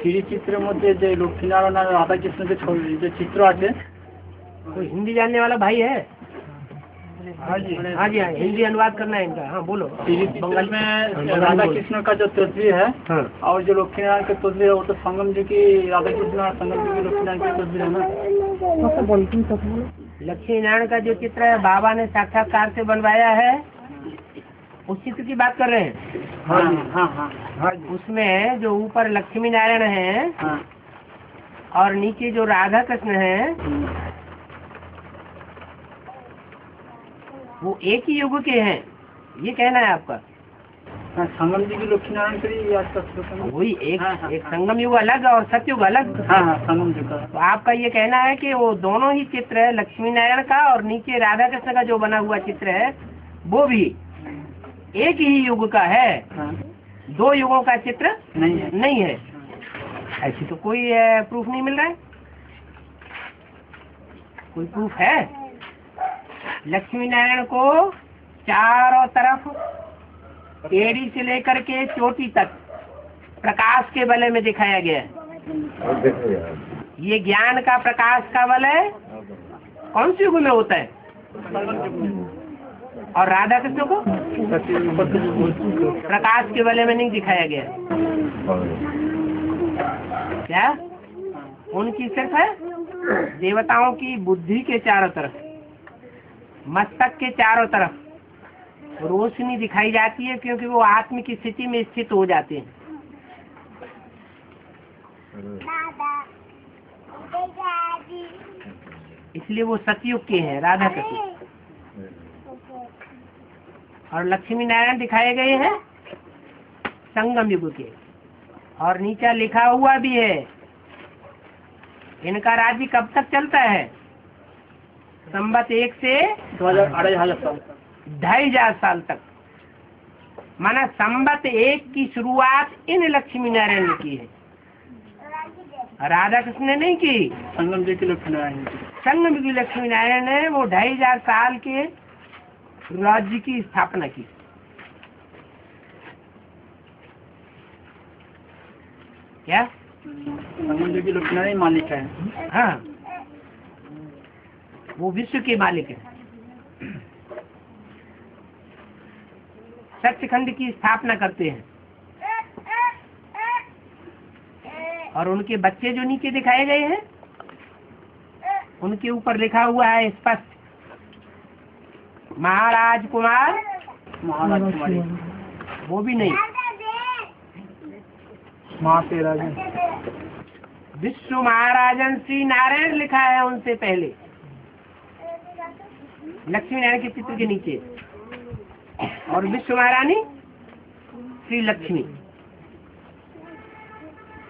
Three চিত্রের মধ্যে যে লক্ষ্মীনারায়ণ আর রাধাকৃষ্ণ যে ছবি যে চিত্র আছে कोई हिंदी जानने वाला भाई है हाँ जी हाँ जी हाँ हिंदी अनुवाद करना है इनका हाँ बोलो थ्री चित्र में राधा कृष्ण का जो तस्वीर है हाँ और जो लक्ष्मी नारायण की तस्वीर है वो तो संगम जी की राधा कृष्ण और संगम जी की लक्ष्मी नारायण की तस्वीर है ना लक्ष्मी नारायण का जो चित्र है बाबा ने साक्षात्कार से बनवाया है उस चित्र की बात कर रहे हैं? हाँ हाँ हाँ हाँ। जी। उसमें जो ऊपर लक्ष्मी नारायण है हाँ। और नीचे जो राधा कृष्ण है वो एक ही युग के हैं। ये कहना है आपका। हाँ, संगम जी की लक्ष्मी नारायण वही एक हाँ, हाँ, एक हाँ। संगम युग अलग और सत्युग अलग। हाँ हाँ संगम का। तो आपका ये कहना है कि वो दोनों ही चित्र है लक्ष्मी नारायण का और नीचे राधा कृष्ण का जो बना हुआ चित्र है वो भी। एक ही युग का है। हाँ। दो युगों का चित्र नहीं है। नहीं है। ऐसी तो कोई प्रूफ नहीं मिल रहा है। कोई प्रूफ है? लक्ष्मी नारायण को चारों तरफ़ एड़ी से लेकर के चोटी तक प्रकाश के वलय में दिखाया गया है। ये ज्ञान का प्रकाश का वलय कौन से युग में होता है। और राधा कृष्ण को? प्रकाश के वलय में नहीं दिखाया गया। क्या? उनकी सिर्फ़ है? देवताओं की बुद्धि के चारों तरफ़। मस्तक के चारों तरफ़। रोशनी दिखाई जाती है क्योंकि वो आत्म की स्थिति में स्थित हो जाते हैं। इसलिए वो सतयुग के हैं, राधा कृष्ण। और लक्ष्मी नारायण दिखाए गए हैं संगम युग के। और नीचे लिखा हुआ भी है इनका राज्य कब तक चलता है? संबत एक से दो हज़ार ढाई हज़ार साल तक। माना संबत एक की शुरुआत इन लक्ष्मी नारायण ने की है। राधा कृष्ण ने नहीं की? संगम जी की लक्ष्मी नारायण जी संगम की लक्ष्मी नारायण ने वो ढाई हज़ार साल के राज्य की स्थापना की। क्या? जी की नारायण मालिक है। हाँ। वो विश्व के मालिक है। सत्यखंड की स्थापना करते हैं। और उनके बच्चे जो नीचे दिखाए गए हैं उनके ऊपर लिखा हुआ है स्पष्ट। महाराज कुमार? महाराज कुमारी। वो भी नहीं। महातेरा जी विश्व महाराजन श्री नारायण लिखा है उनसे पहले। लक्ष्मी नारायण के चित्र के नीचे। और विश्व महारानी श्री लक्ष्मी।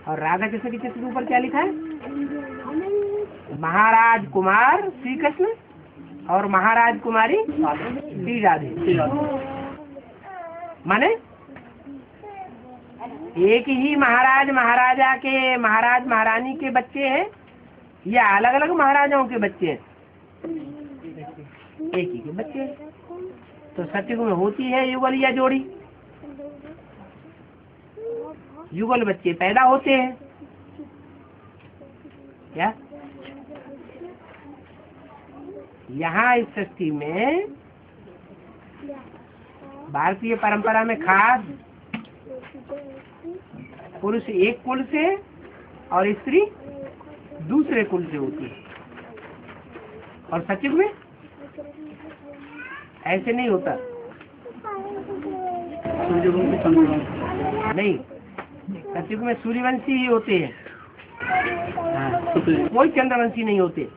और राधा कृष्ण के चित्र के ऊपर क्या लिखा है? महाराज कुमार श्री कृष्ण और महाराज कुमारी? श्री राधे माने? एक ही महाराज महाराजा के, महाराज महारानी के बच्चे हैं? या अलग अलग महाराजाओं के बच्चे हैं? एक ही के बच्चे तो सत्युग में होती है युगल या जोड़ी? युगल बच्चे पैदा होते हैं। क्या? यहाँ इस सृष्टि में भारतीय परंपरा में खास पुरुष एक कुल से और स्त्री दूसरे कुल से होती है। और सचिव में? ऐसे नहीं होता। नहीं सचिव में सूर्यवंशी ही होते हैं। हाँ, कोई चंद्रवंशी नहीं होते।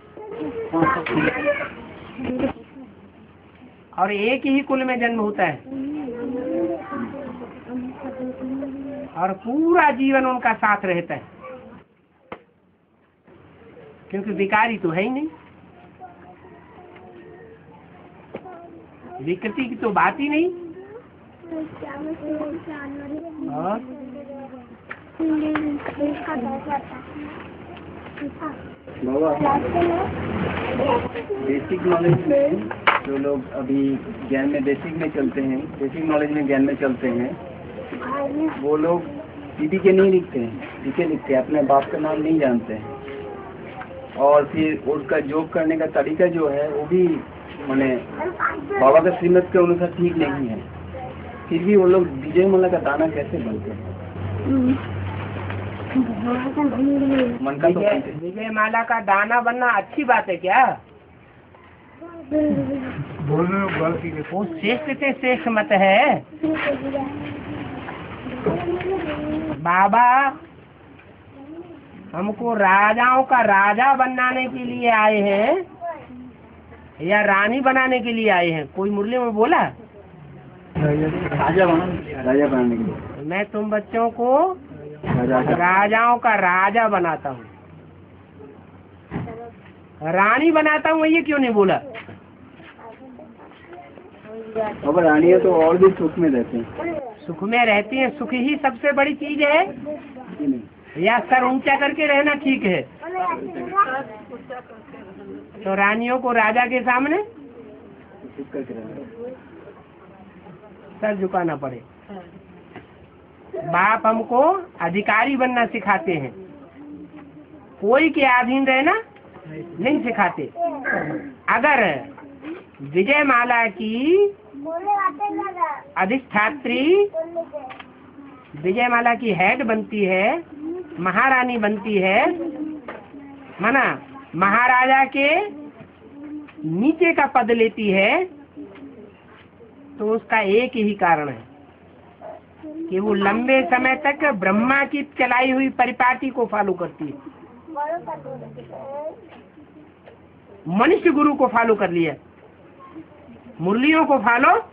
और एक ही कुल में जन्म होता है। और पूरा जीवन उनका साथ रहता है। क्योंकि विकारी तो है ही नहीं। विकृति की तो बात ही नहीं। और? बेसिक नॉलेज में जो लोग अभी ज्ञान में बेसिक में चलते हैं बेसिक नॉलेज में ज्ञान में चलते हैं, वो लोग टीवी के नहीं लिखते हैं टीके लिखते हैं, अपने बाप का नाम नहीं जानते हैं। और फिर उसका जोग करने का तरीका जो है, वो भी मैंने बाबा का श्रीमत के अनुसार ठीक नहीं है। फिर भी वो लोग विजय माला का दाना कैसे बनते हैं? मन का तो विजय विजय माला का दाना बनना अच्छी बात है क्या? वो श्रेष्ठ से श्रेष्ठ मत है। बाबा हमको राजाओं का राजा बनाने के लिए आए हैं या रानी बनाने के लिए आए हैं। कोई मुरली में बोला? राजा बनाने राजा बनाने के लिए। मैं तुम बच्चों को राजा। राजाओं का राजा बनाता हूँ। रानी बनाता हूँ ये क्यों नहीं बोला? अब रानियाँ तो और भी सुख में रहते हैं। सुख में रहती हैं सुख ही सबसे बड़ी चीज़ है। या सर ऊँचा करके रहना ठीक है। तो रानियों को राजा के सामने। सर झुकाना पड़े। बाप हमको अधिकारी बनना सिखाते हैं। कोई के अधीन रहना नहीं सिखाते। अगर विजय माला की अधिष्ठात्री विजय माला की हेड बनती है, महारानी बनती है, माना महाराजा के नीचे का पद लेती है तो उसका एक ही कारण है। कि वो लंबे समय तक ब्रह्मा की चलाई हुई परिपाटी को फॉलो करती है। मनुष्य गुरु को फॉलो कर लिया। मुरलियों को फॉलो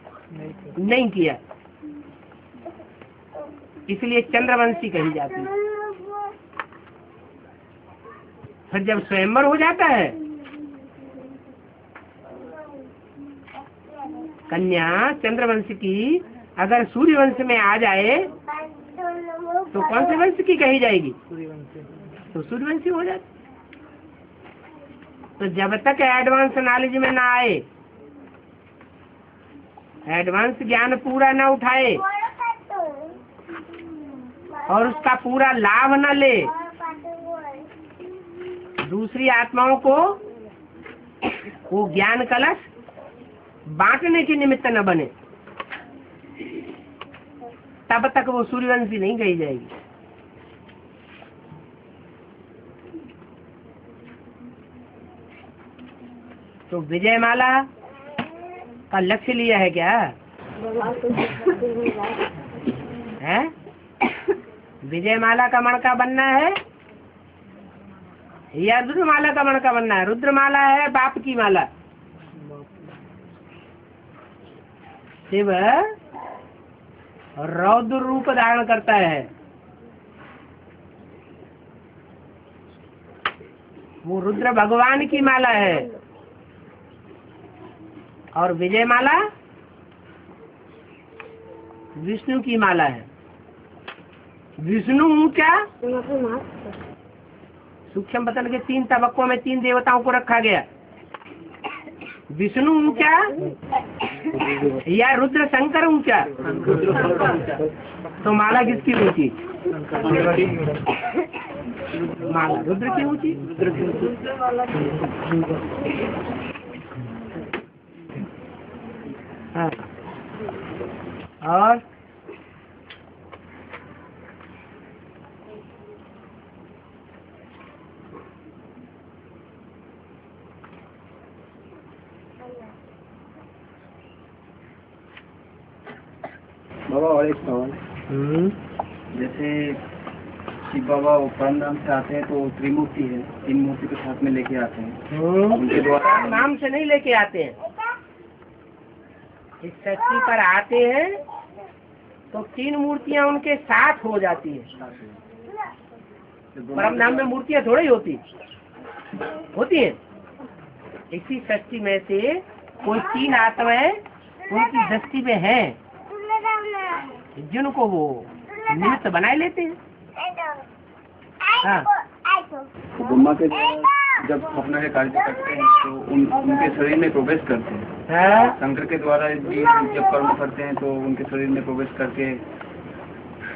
नहीं किया। इसलिए चंद्रवंशी कही जाती है। फिर जब स्वयंवर हो जाता है, कन्या चंद्रवंश की अगर सूर्यवंश में आ जाए तो कौन से वंश की कही जाएगी? तो सूर्यवंशी हो जाती। तो जब तक एडवांस नॉलेज में ना आए एडवांस ज्ञान पूरा ना उठाए, और उसका पूरा लाभ न ले, दूसरी आत्माओं को, वो ज्ञान कलश बांटने के निमित्त न बने। तब तक वो सूर्यवंशी नहीं कही जाएगी। तो विजय माला का लक्ष्य लिया है क्या? है? विजय माला का मणका बनना है? या रुद्रमाला का मणका बनना है? रुद्रमाला है, बाप की माला। शिव रौद्र रूप धारण करता है। वो रुद्र भगवान की माला है। और विजय माला विष्णु की माला है। विष्णु क्या? सूक्ष्म बतन के तीन तबक्कों में तीन देवताओं को रखा गया। विष्णु ऊँचा या रुद्र शंकर ऊँचा तो माला किसकी ऊँची माला रुद्र की ऊँची हाँ। और बाबा और एक सवाल। हम्म, जैसे शिव बाबा परम नाम से आते हैं तो त्रिमूर्ति है तीन मूर्ति के साथ में लेके आते हैं। हम्म। उनके द्वारा नाम से नहीं लेके आते हैं। इस शक्ति पर आते हैं तो तीन मूर्तियाँ उनके साथ हो जाती है। परम नाम में मूर्तियाँ थोड़ी होती होती हैं। इसी शक्ति में से कोई तीन आत्माएँ उनकी दृष्टि में है। जिनको वो निमित्त बनाए लेते हैं। हाँ। तो ब्रह्मा के जब स्वप्न के कार्य करते हैं तो उन, उनके शरीर में प्रवेश करते हैं। हाँ। शंकर के द्वारा जब कर्म करते हैं तो उनके शरीर में प्रवेश करके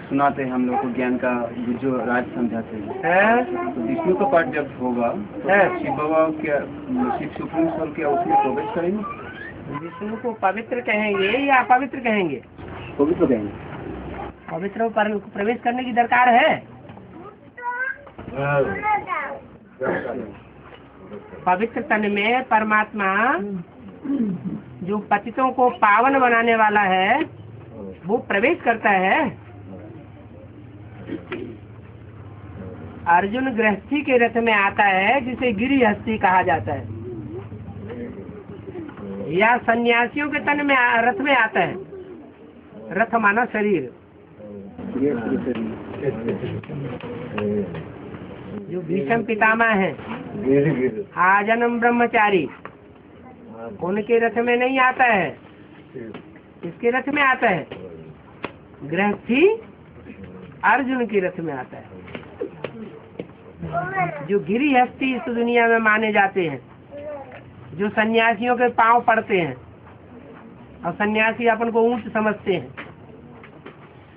सुनाते हैं हम लोग को ज्ञान का जो राज समझाते हैं। हैं? तो विष्णु का पाठ जब होगा तो हाँ। शिव बाबा क्या शिव सुप्रीम सोल क्या उसमें प्रवेश करेंगे। विष्णु को पवित्र कहेंगे या अपवित्र कहेंगे। पवित्र कहेंगे पवित्र पर प्रवेश करने की दरकार है? पवित्र तन में परमात्मा जो पतितों को पावन बनाने वाला है वो प्रवेश करता है। अर्जुन गृहस्थी के रथ में आता है जिसे गिरी हस्ती कहा जाता है। या सन्यासियों के तन में रथ में आता है। रथ माना शरीर। जो भीषम पितामह है। आजन्म ब्रह्मचारी। उनके रथ में नहीं आता है। इसके रथ में आता है? गृहस्थी अर्जुन के रथ में आता है। जो गिरी हस्ती इस दुनिया में माने जाते हैं, जो सन्यासियों के पाँव पड़ते हैं और सन्यासी अपन को ऊंच समझते हैं।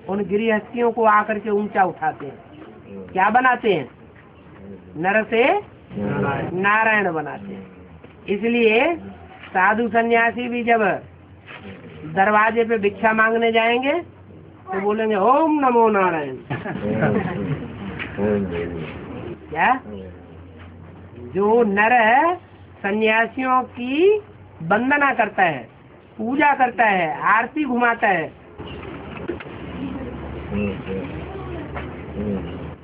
उन गिरी हस्तियों को आकर के ऊँचा उठाते हैं। क्या बनाते हैं? नर से नारायण बनाते हैं। इसलिए साधु सन्यासी भी जब दरवाजे पे भिक्षा मांगने जाएँगे तो बोलेंगे, ओम नमो नारायण। क्या? जो नर सन्यासियों की वंदना करता है। पूजा करता है आरती घुमाता है।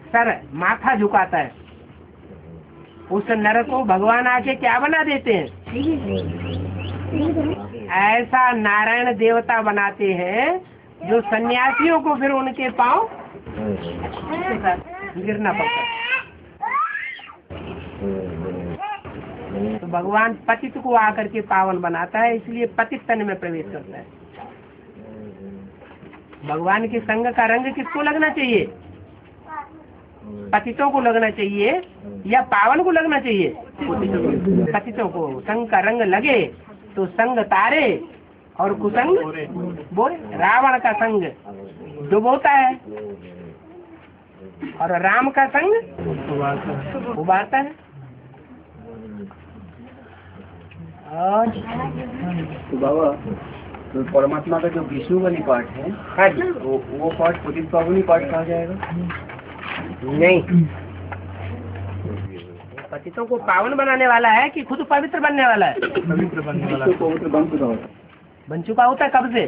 सर माथा झुकाता है। उस नर को भगवान आके क्या बना देते हैं? ऐसा नारायण देवता बनाते हैं जो सन्यासियों को फिर उनके पाँव गिरना पड़ता है। तो भगवान पतित को आकर के पावन बनाता है, इसलिए पतित तन में प्रवेश करता है। भगवान के संग का रंग किसको लगना चाहिए? पतितों को लगना चाहिए या पावन को लगना चाहिए? पतितों को। संग का रंग लगे तो संग तारे और कुसंग बोरे। रावण का संग डुबोता है और राम का संग उबारता है और तो बाबा तो परमात्मा का जो विष्णु वाली पाठ है हाँ जी। वो वो पाठ पुलिस पावनी पाठ कहा जाएगा? नहीं। पतितों को पावन बनाने वाला है कि खुद पवित्र बनने वाला है? पवित्र बनने वाला पवित्र बन चुका होता बन चुका होता है कब से?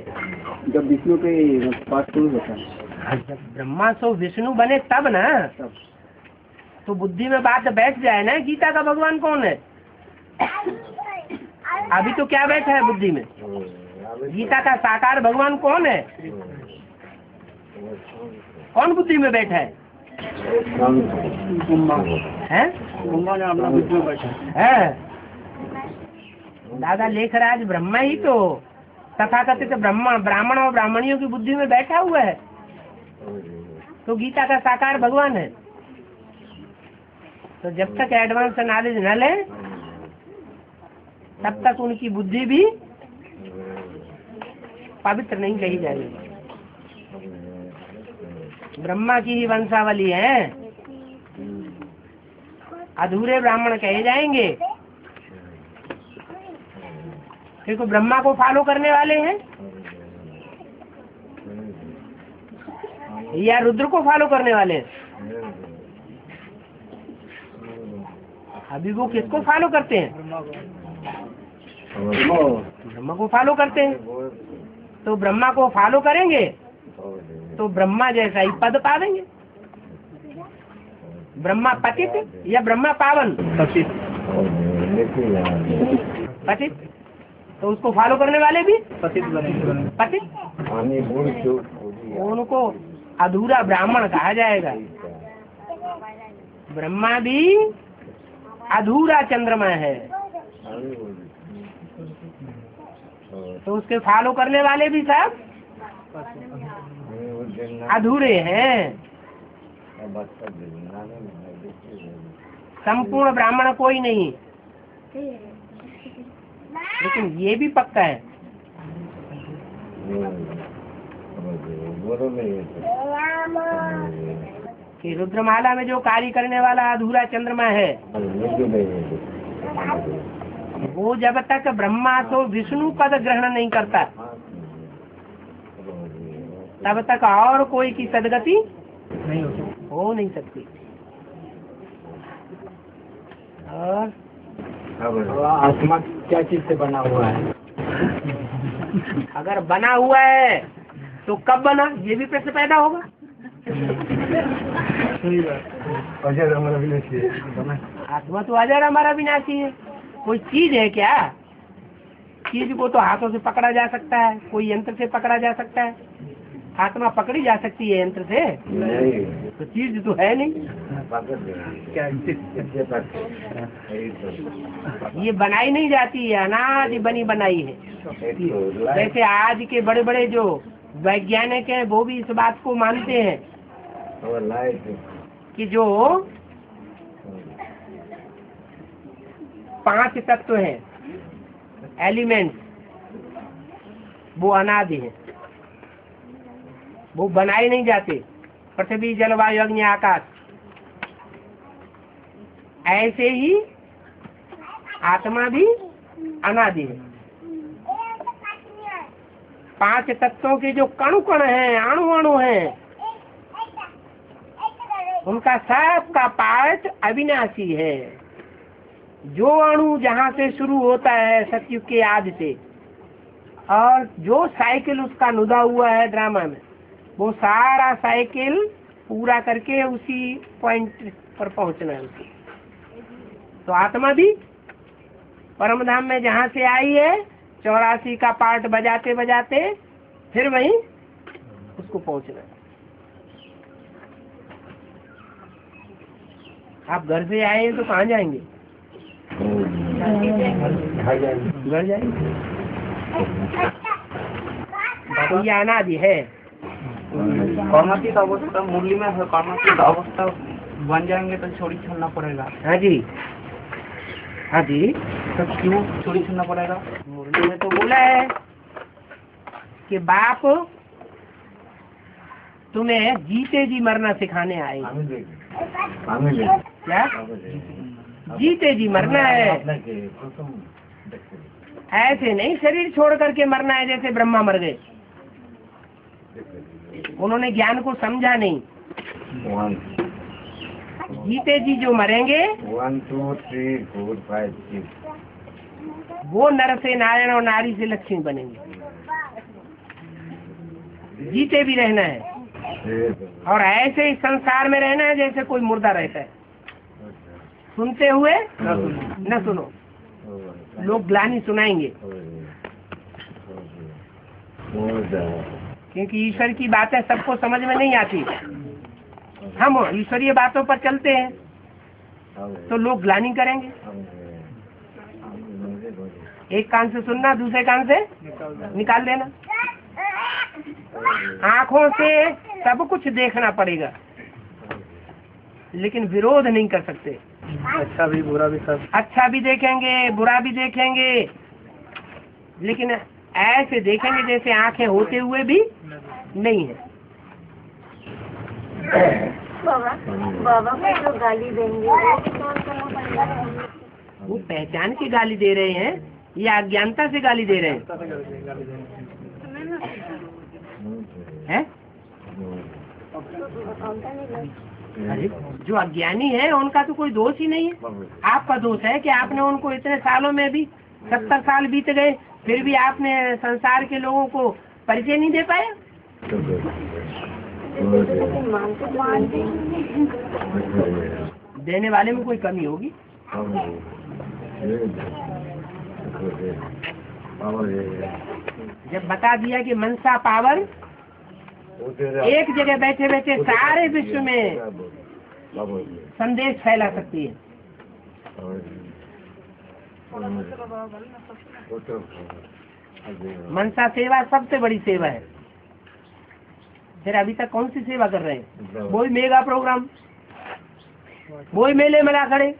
जब विष्णु के पाठ शुरू होता है जब ब्रह्मा सो विष्णु बने तब ना। तब। तो बुद्धि में बात बैठ जाए ना गीता का भगवान कौन है? अभी तो क्या बैठा है बुद्धि में? गीता का साकार भगवान कौन है? कौन बुद्धि में बैठा है? हैं? दादा लेखराज ब्रह्मा ही तो तथा कथित ब्रह्मा, ब्राह्मण और ब्राह्मणियों की बुद्धि में बैठा हुआ है। तो गीता का साकार भगवान है। तो जब तक एडवांस नॉलेज न ले तब तक उनकी बुद्धि भी पवित्र नहीं कही जाएगी। ब्रह्मा की ही वंशावली है। अधूरे ब्राह्मण कहे जाएँगे। देखो, ब्रह्मा को फॉलो करने वाले हैं। या रुद्र को फॉलो करने वाले अभी वो किसको फॉलो करते हैं? ब्रह्मा को फॉलो करते हैं। तो ब्रह्मा को फॉलो करेंगे तो ब्रह्मा जैसा ही पद पावेंगे। ब्रह्मा पतित या ब्रह्मा पावन? पतित। पतित। तो उसको फॉलो करने वाले भी? पतित पतित। उनको अधूरा ब्राह्मण कहा जाएगा। ब्रह्मा भी अधूरा चंद्रमा है। तो उसके फॉलो करने वाले भी सब अधूरे हैं। संपूर्ण ब्राह्मण कोई नहीं। लेकिन ये भी पक्का है। कि रुद्रमाला में जो कार्य करने वाला अधूरा चंद्रमा है वो जब तक ब्रह्मा तो विष्णु पद ग्रहण नहीं करता। तब तक और कोई की सदगति नहीं हो सकता हो नहीं सकती। और? आत्मा क्या चीज़ से बना हुआ है? अगर बना हुआ है तो कब बना? ये भी प्रश्न पैदा होगा। आत्मा तो अजर हमारा विनाशी है। कोई चीज़ है क्या? चीज़ को तो हाथों से पकड़ा जा सकता है कोई यंत्र से पकड़ा जा सकता है। आत्मा पकड़ी जा सकती है यंत्र से। तो चीज़ तो है नहीं। ये बनाई नहीं जाती है अनाज बनी बनाई है। जैसे आज के बड़े बड़े जो वैज्ञानिक हैं वो भी इस बात को मानते हैं कि जो पाँच तत्व हैं। एलिमेंट्स, वो अनादि है। वो बनाए नहीं जाते। पृथ्वी, जलवायु, अग्नि, आकाश। ऐसे ही आत्मा भी अनादि है। पाँच तत्वों के जो कणु कण हैं अणु अणु हैं, उनका सबका पार्ट अविनाशी है। जो अणु जहाँ से शुरू होता है सतयुग के आदि से, और जो साइकिल उसका नुदा हुआ है ड्रामा में, वो सारा साइकिल पूरा करके उसी पॉइंट पर पहुँचना है उसी तो आत्मा भी परम धाम में जहाँ से आई है, चौरासी का पार्ट बजाते बजाते फिर वही उसको पहुँचना है। आप घर से आए हैं तो कहाँ जाएँगे? घर जाएँगे तो ये अनादि है कर्मातीत अवस्था मुरली में है कर्मातीत अवस्था? बन जाएँगे तो छोड़ी छोड़ना पड़ेगा। हाँ जी। हाँ जी। तो क्यों छोड़ी छोड़ना पड़ेगा? मुरली में तो बोला है कि बाप तुम्हें जीते जी मरना सिखाने आए। क्या? जीते जी मरना है। ऐसे नहीं शरीर छोड़ करके मरना है जैसे ब्रह्मा मर गए। उन्होंने ज्ञान को समझा नहीं। जीते जी जो मरेंगे one two three four five six वो नर से नारायण और नारी से लक्ष्मी बनेंगे। जीते भी रहना है। और ऐसे इस संसार में रहना है जैसे कोई मुर्दा रहता है। सुनते हुए न सुनो लोग ग्लानी सुनाएँगे। क्योंकि ईश्वर की बातें सबको समझ में नहीं आती। हम ईश्वरीय बातों पर चलते हैं। तो लोग ग्लानी करेंगे। एक कान से सुनना दूसरे कान से निकाल देना। आँखों से सब कुछ देखना पड़ेगा। लेकिन विरोध नहीं कर सकते। अच्छा भी बुरा भी सब। अच्छा भी देखेंगे बुरा भी देखेंगे। लेकिन ऐसे देखेंगे जैसे आँखें होते हुए भी नहीं है। बाबा बाबा को गाली देंगे वो पहचान के गाली दे रहे हैं या अज्ञानता से गाली दे रहे हैं? हैं? अरे जो अज्ञानी है उनका तो कोई दोष ही नहीं है। आपका दोष है कि आपने उनको इतने सालों में भी सत्तर साल बीत गए फिर भी आपने संसार के लोगों को परिचय नहीं दे पाया? देने वाले में कोई कमी होगी? जब बता दिया कि मनसा पावर एक जगह बैठे बैठे सारे विश्व में संदेश फैला सकती है। मनसा सेवा सबसे बड़ी सेवा है। फिर अभी तक कौन सी सेवा कर रहे हैं? वही मेगा प्रोग्राम वही मेले मिला खड़े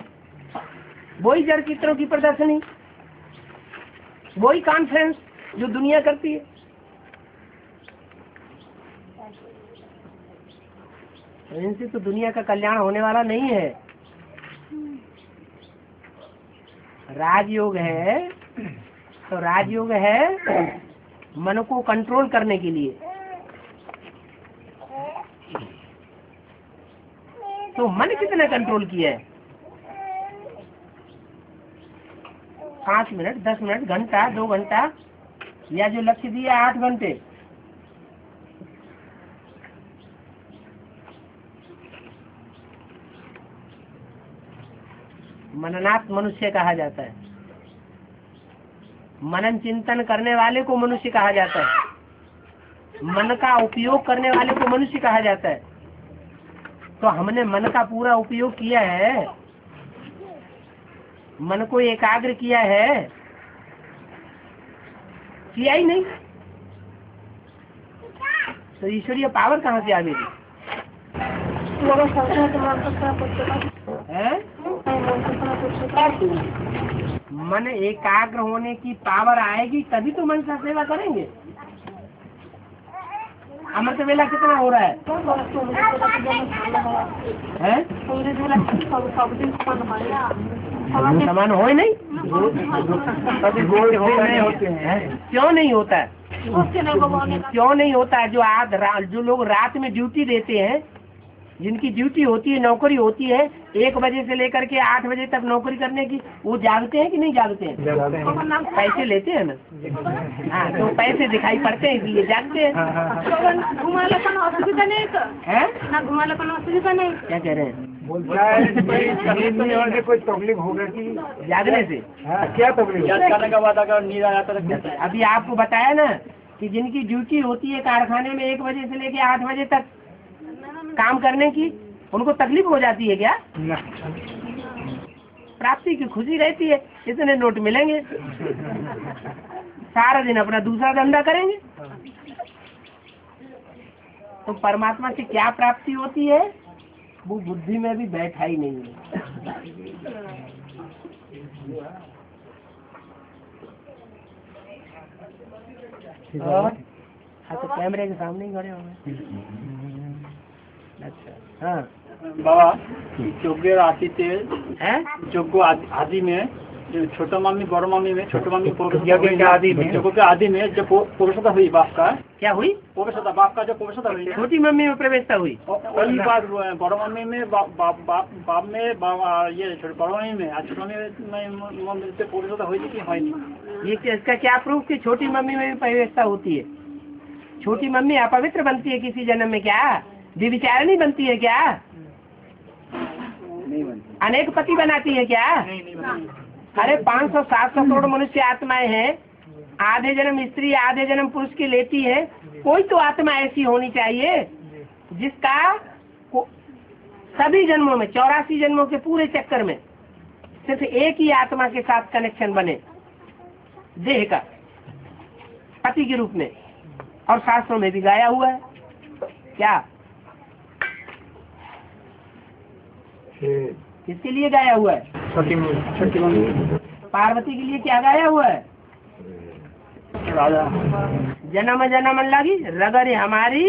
वही जड़ चित्रों की प्रदर्शनी वही कॉन्फ्रेंस जो दुनिया करती है तो इनसे तो दुनिया का कल्याण होने वाला नहीं है। राजयोग है तो राजयोग है मन को कंट्रोल करने के लिए। तो मन कितना कंट्रोल किया है? पाँच मिनट, दस मिनट, घंटा, दो घंटा, या जो लक्ष्य दिया आठ घंटे। मननाथ मनुष्य कहा जाता है। मनन चिंतन करने वाले को मनुष्य कहा जाता है। मन का उपयोग करने वाले को मनुष्य कहा जाता है। तो हमने मन का पूरा उपयोग किया है। मन को एकाग्र किया है। किया ही नहीं। तो ईश्वरीय पावर कहाँ से आ गई? थोड़ा कुछ है? मन एकाग्र होने की पावर आएगी तभी तो मन का सेवा करेंगे। अमृत वेला कितना हो रहा है? हैं? समान हो ही नहीं? क्यों नहीं होता है। क्यों नहीं होता? है जो आज जो लोग रात में ड्यूटी देते हैं जिनकी ड्यूटी होती है नौकरी होती है एक बजे से लेकर के आठ बजे तक नौकरी करने की वो जागते हैं कि नहीं जागते हैं? पैसे लेते हैं ना? हाँ तो पैसे दिखाई पड़ते हैं इसलिए जागते हैं। हैं? नाही क्या कह रहे हैं? कोई तकलीफ़ होगा कि? जागने से। हाँ, क्या तकलीफ़ करने के बाद अगर नींद आ जाता तो अभी आपको बताया ना कि जिनकी ड्यूटी होती है कारखाने में एक बजे से लेके आठ बजे तक काम करने की उनको तकलीफ़ हो जाती है क्या? प्राप्ति की खुशी रहती है इतने नोट मिलेंगे। सारा दिन अपना दूसरा धंधा करेंगे। तो परमात्मा से क्या प्राप्ति होती है? वो बुद्धि में भी बैठा ही नहीं है। हाँ तो कैमरे के सामने ही खड़े हो गए। अच्छा हाँ बाबा যোগ্যের আতিতে हैं যোগ্য আদি- আদি में जो छोटा मामी बड़ो मामी में छोटा मामी यज्ञ के आदि में। यज्ञ के आदि में जो पुरुषता हुई बाप का क्या हुई पुरुषता बाप का जो पुरुषता हुई ना, छोटी मम्मी में प्रवेशता हुई और- वही बात वो है, बड़ो मम्मी में बाप बाप बाप बाप में बाप आ, ये छोटे बड़ो मम्मी में और छोटा मम्मी में मम्मी से पुरुषता हुई थी कि हुई नहीं ये क्या- इसका क्या प्रूफ कि छोटी मम्मी में भी प्रवेशता होती है छोटी मम्मी अपवित्र बनती है किसी जन्म में क्या विचारणी बनती है क्या? नहीं बनती। अनेक पति बनाती है क्या? अरे नहीं बनती। अरे 500 700 करोड़ मनुष्य आत्माएँ हैं। आधे जन्म स्त्री आधे जन्म पुरुष की लेती है। कोई तो आत्मा ऐसी होनी चाहिए जिसका सभी जन्मों में चौरासी जन्मों के पूरे चक्कर में सिर्फ़ एक ही आत्मा के साथ कनेक्शन बने। देह का पति के रूप में। और शास्त्रों में भी गाया हुआ है। क्या? किसके लिए गाया हुआ है? पार्वती के लिए क्या गाया हुआ है? जन्म जन्म लगी रगरे हमारी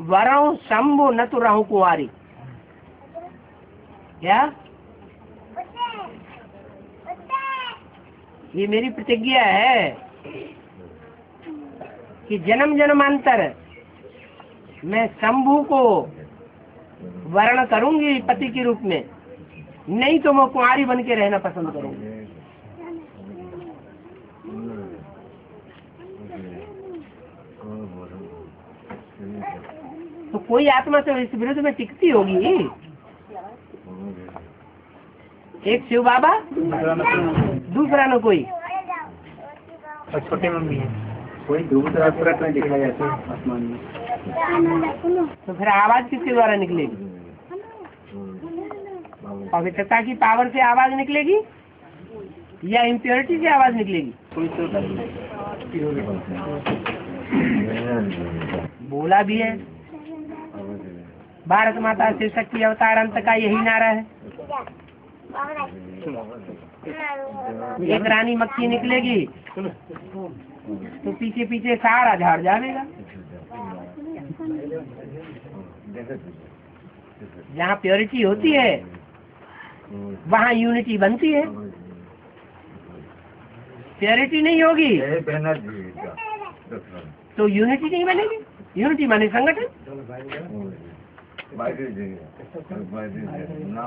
वरों शंभु न तो रहूँ कुंवारी। क्या? ये मेरी प्रतिज्ञा है कि जन्म जन्मांतर मैं शंभु को वर्ण करूँगी पति के रूप में। नहीं तो मैं कुंवारी बन के रहना पसंद करूँगी। तो कोई आत्मा तो इस विरुद्ध में टिकती होगी। एक शिव बाबा, दूसरा न कोई। छोटी मम्मी है। कोई दूसरा तुरंत में दिखाई जाती है आसमान में? तो फिर आवाज़ किसके द्वारा निकलेगी? पवित्रता की पावर से आवाज़ निकलेगी? या इम्प्योरिटी से आवाज़ निकलेगी? कोई तो बोला भी है। भारत माता शिव शक्ति अवतार अंत का यही नारा है। एक रानी मक्खी निकलेगी। तो पीछे पीछे सारा झाड़ जानेगा। जहाँ प्योरिटी होती है, वहाँ यूनिटी बनती है। प्योरिटी नहीं होगी। तो यूनिटी नहीं बनेगी। यूनिटी माने संगठन। ना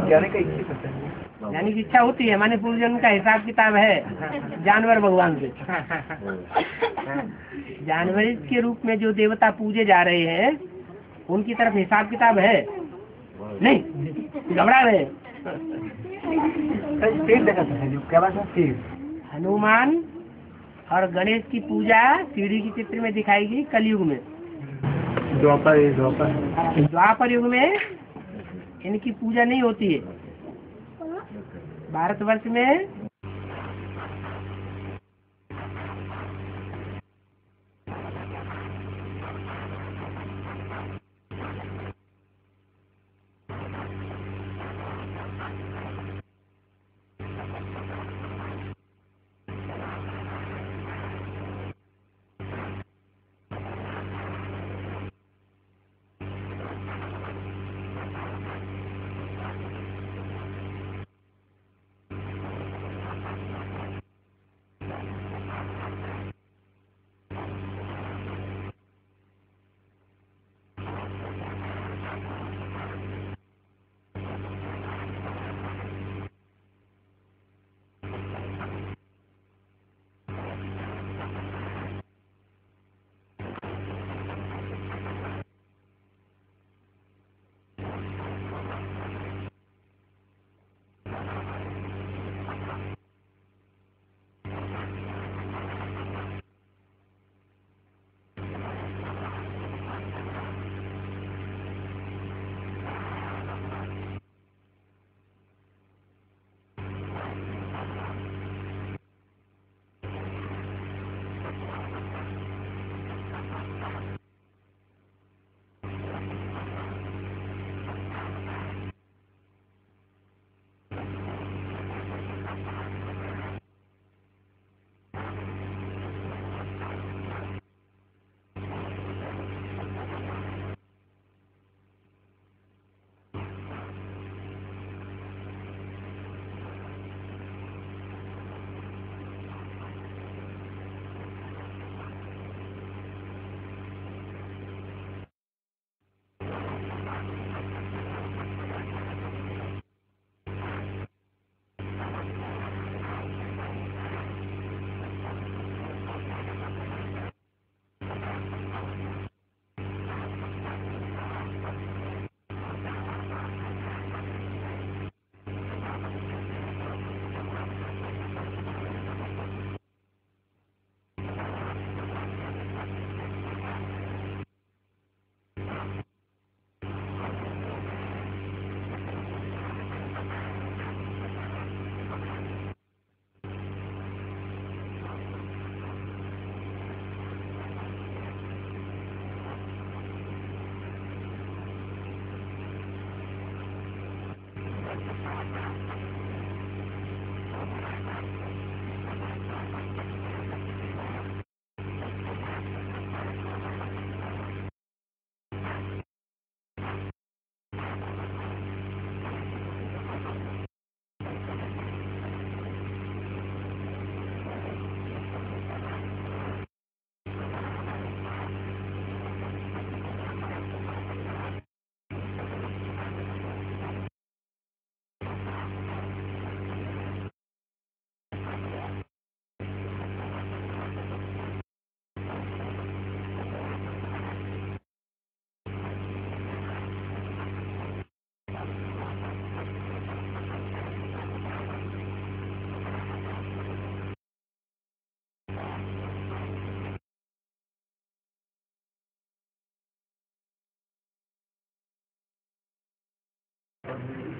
जाने का इच्छा करते हैं। यानी कि इच्छा होती है माने पूर्वजन्म का हिसाब किताब है जानवर भगवान से जानवर के रूप में जो देवता पूजे जा रहे हैं उनकी तरफ़ हिसाब किताब है। नहीं घबरा रहे हैं। हैं हनुमान और गणेश की पूजा सीढ़ी की चित्र में दिखाई गई कलयुग में। द्वापर द्वापर द्वापर युग में इनकी पूजा नहीं होती है। भारतवर्ष में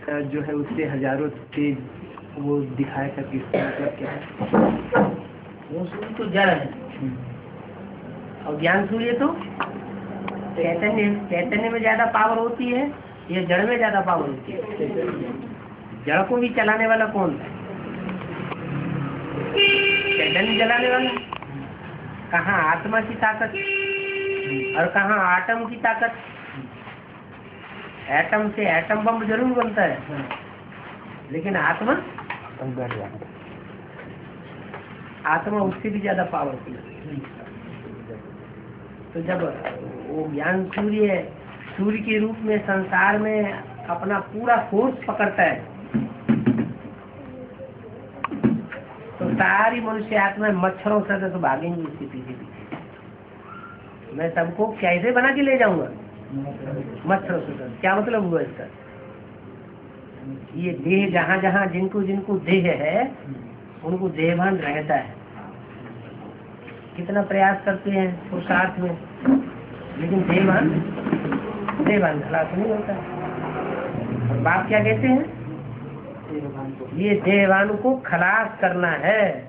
जो है उससे हज़ारों तेज वो दिखाया था कि इसका मतलब क्या है। वो सूर्य तो जड़ है। और ज्ञान सूर्य तो चैतन्य चैतन्य में ज़्यादा पावर होती है या जड़ में ज़्यादा पावर होती है? जड़ को भी चलाने वाला कौन? है चैतन्य जलाने वाला। कहाँ आत्मा की ताकत? और कहाँ आटम की ताकत? एटम से एटम बम ज़रूर बनता है। लेकिन आत्मा आत्मा उससे भी ज़्यादा पावरफुल है। तो जब वो ज्ञान सूर्य सूर्य के रूप में, संसार में अपना पूरा फोर्स पकड़ता है तो सारी मनुष्य आत्मा मच्छरों से तो भागेंगे इसके पीछे पीछे मैं सबको कैसे बना के ले जाऊँगा? मच्छरों से तो। क्या मतलब हुआ इसका? ये देह जहाँ जहाँ जिनको जिनको देह है, उनको देहभान रहता है। कितना प्रयास करते हैं पुरुषार्थ में, लेकिन देहभान देहभान खलास नहीं होता। बाप क्या कहते हैं? ये देहवान को खलास करना है।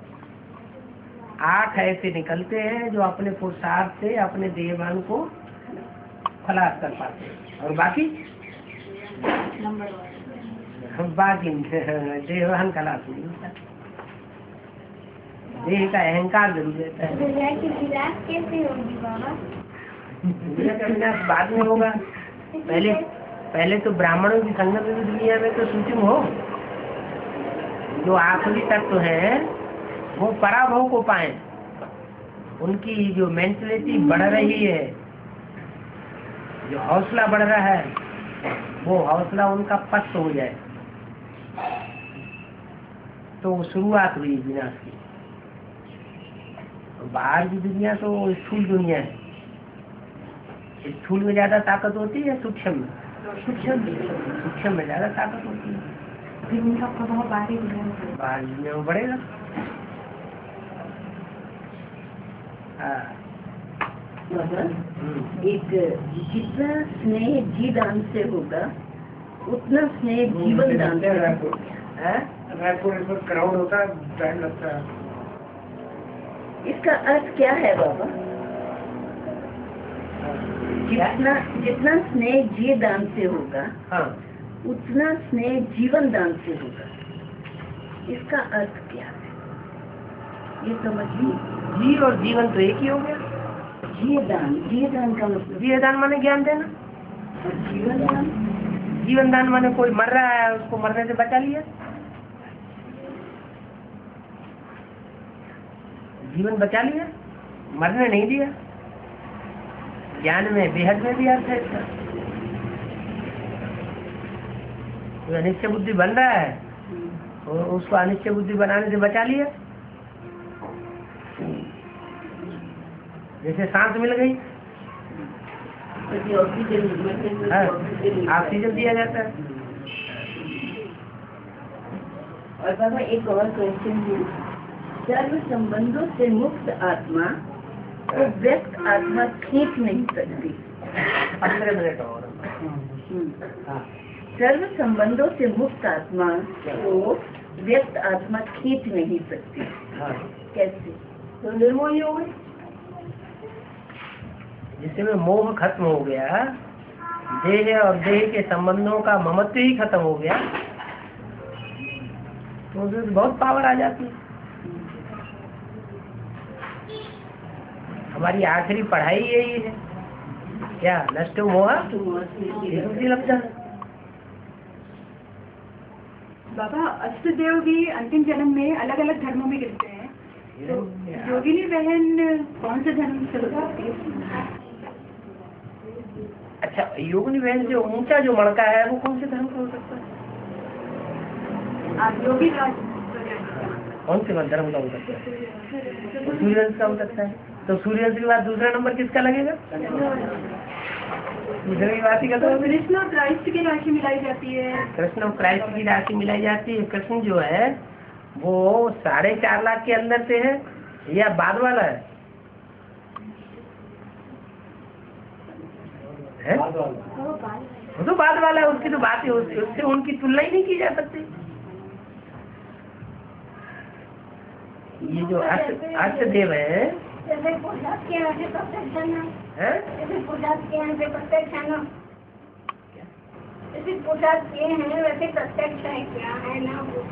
आठ ऐसे निकलते हैं जो अपने पुरुषार्थ से, अपने देहवान को खलास कर पाते और बाकी? बाकी देहवान खलास नहीं होता। देह का अहंकार ज़रूर रहता है। विनाश बाद में होगा। पहले पहले तो ब्राह्मणों की संगत में दुनिया में तो सूक्ष्म हो। जो आखिरी तत्व तो है वो पराभव को पाए। उनकी जो मेंटलिटी बढ़ रही है जो हौसला बढ़ रहा है वो हौसला उनका पस्त हो जाए। तो शुरुआत हुई विनाश की। बाहर की दुनिया तो स्थूल दुनिया है। स्थूल में ज़्यादा ताकत होती है सूक्ष्म में? सूक्ष्म। सूक्ष्म में ज़्यादा ताकत होती है। बाहरी दुनिया में बढ़ेगा हाँ। एक जितना स्नेह जी दान से होगा उतना स्नेह जीवन दान से होगा। हैं? क्राउड होता है टाइम लगता। है इसका अर्थ क्या है बाबा? जितना जितना स्नेह जी दान से होगा हाँ। उतना स्नेह जीवन दान से होगा। इसका अर्थ क्या है? ये समझिए। जी और जीवन तो एक ही हो गया। जी दान जी दान का मतलब? दान माने ज्ञान देना। और जीवन दान जीवन दान माने कोई मर रहा है उसको मरने से बचा लिया। जीवन बचा लिया मरने नहीं दिया। ज्ञान में बेहद में भी अर्थ है इसका। अनिश्चय बुद्धि बन रहा है और उसको अनिश्चय बुद्धि बनाने से बचा लिया। जैसे सांस मिल गई। ऑक्सीजन हाँ, ऑक्सीजन दिया जाता है। और बाबा एक और क्वेश्चन है। सर्व संबंधों से मुक्त आत्मा को व्यक्त आत्मा खींच नहीं सकती पंद्रह मिनट और हम्म। हाँ। सर्व संबंधों से मुक्त आत्मा को व्यक्त आत्मा खींच नहीं सकती हाँ। कैसे? तो निर्मोही हो गई जिससे में मोह खत्म हो गया देह और देह के संबंधों का ममत्व ही खत्म हो गया तो उसमें बहुत पावर आ जाती है। हमारी आखिरी पढ़ाई यही है। क्या नष्ट मोह मुझे बाबा अष्टदेव भी अंतिम जन्म में अलग अलग धर्मों में गिरते हैं। तो योगिनी बहन कौन से धर्म से अच्छा योगिनी बहन से ऊँचा जो मड़का है वो कौन से धर्म का हो सकता है? योगी कौन से धर्म का हो सकता है? सूर्यवंश का हो सकता है। तो सूर्यवंश के बाद दूसरा नंबर किसका लगेगा? दूसरे की बात तो कृष्ण और क्राइस्ट की राशि मिलाई जाती है। कृष्ण और क्राइस्ट की राशि मिलाई जाती है। कृष्ण जो है वो साढ़े चार लाख के अंदर से है या बाद वाला है? हैं? वो तो बाद वाला है उसकी तो बात ही उससे उससे उनकी तुलना ही नहीं की जा सकती। ये जो अष्ट अष्ट देव है जैसे पूजा किए हैं प्रत्यक्ष है ना। जैसे पूजा किए हैं वैसे प्रत्यक्ष है क्या है ना? वो